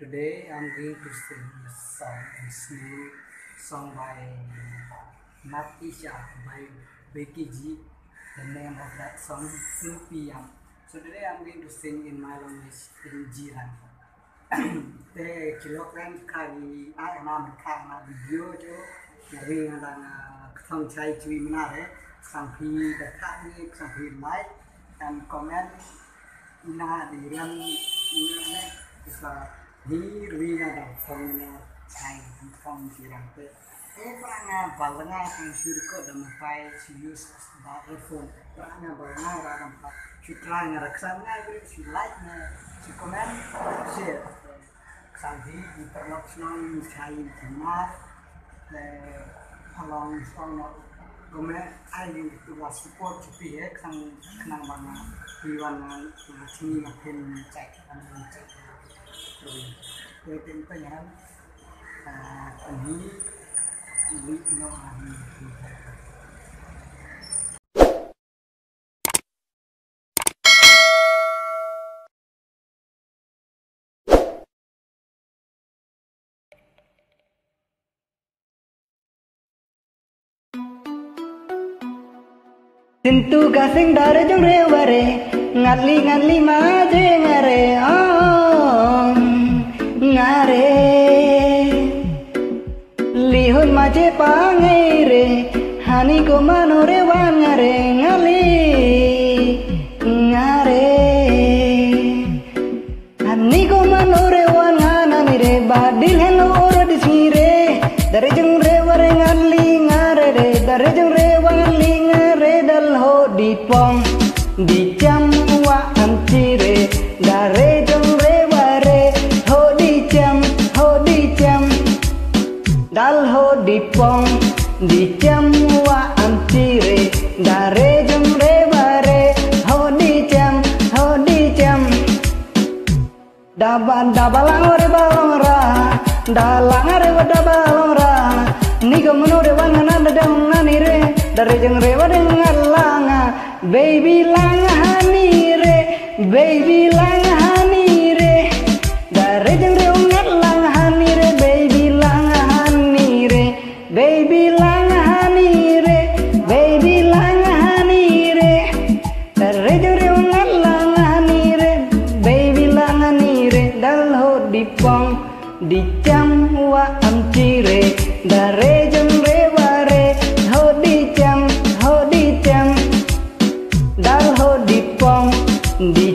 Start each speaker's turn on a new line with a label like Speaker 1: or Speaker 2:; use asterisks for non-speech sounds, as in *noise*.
Speaker 1: Today I'm going to sing a song, this new song by Natisha by Becky G. The name of that song is Silpiam. So today I'm going to sing in my language in Jiran. *coughs* Te kilogram kali ai nam khang na video cho ri nga na thong chai chui mana re sang phi the kha sang phi like and comment na di ne isa ni ri da Hirwina bangkongnya cai bangkong dirangpe. Eprana balanga kang surko damapai sius da iPhone. Prana balanga ragam pak. Cutranya raksana itu si like na si komen share. Sampai di perlaksanaan cai dinar. Along sono gome ayo itu support cepi ya kenang banget. Iwan na makin cek, cek. គេទិញពេញហើយអាអានេះលីក្នុងអានេះ ಸಿಂತು ಕಸಿಂಗ್
Speaker 2: ದಾರೆ ಜುಂಗ್ರೆ ವರೆ ngặt ly ngặt ly má thế mà rẻ lihun maje pangere hani ko manore wangare ngali ngare. Hani ko manore wangana nire badil helo oro disire dari jeng reware ngali ngare re dari jeng rewangali ngare dal ho di pong di jam wa antire dal ho di jam wa antire dare jeng reware ho di jam ho di jam Daba daba langore balongra dalangare wada balongra nigo menure wanana dadang nanire dari jeng rewa dengan langa baby langa hanire baby langa dipong di chăm hoa âm chi rê đà rê chân rê và rê. Hô đi chăm hô đi chăm ho hô dipong đi